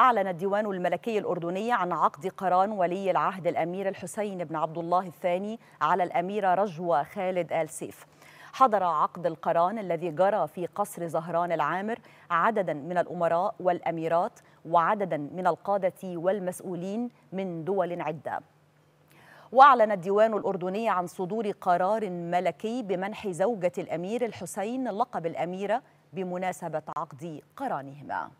أعلن الديوان الملكي الأردني عن عقد قران ولي العهد الأمير الحسين بن عبد الله الثاني على الأميرة رجوة خالد آل سيف. حضر عقد القران الذي جرى في قصر زهران العامر عددا من الأمراء والأميرات وعددا من القادة والمسؤولين من دول عدة. وأعلن الديوان الأردني عن صدور قرار ملكي بمنح زوجة الأمير الحسين لقب الأميرة بمناسبة عقد قرانهما.